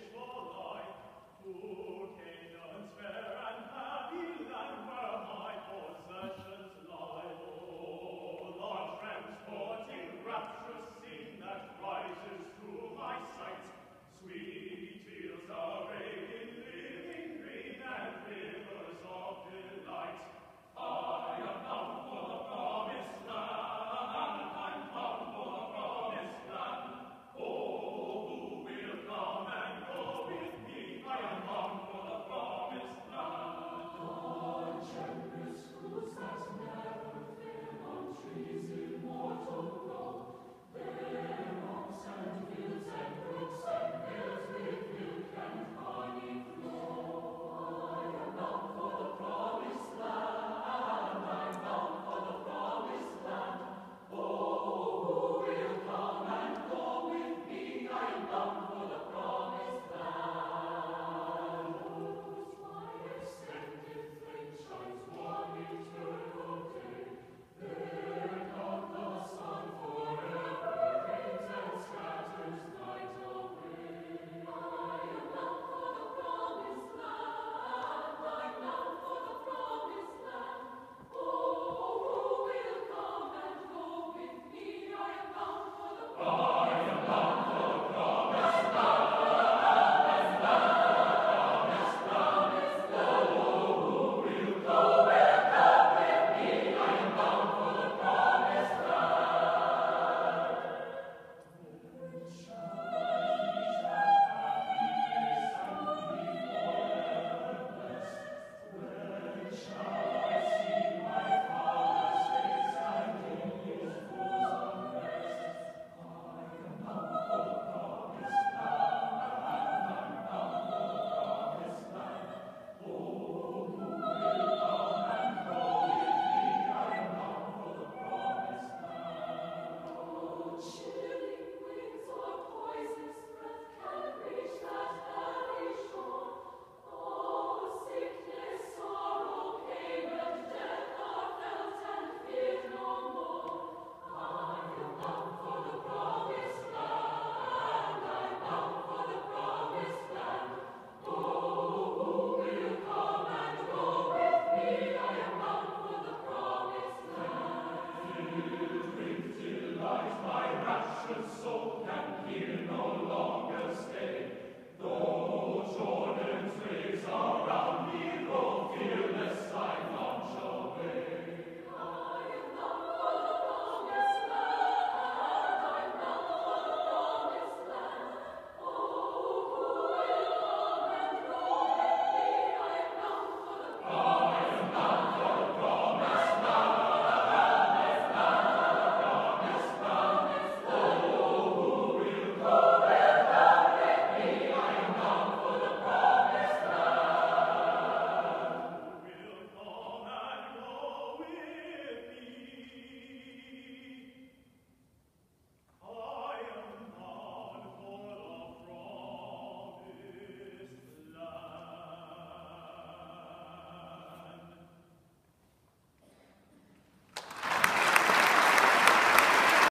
mich allein, du kennst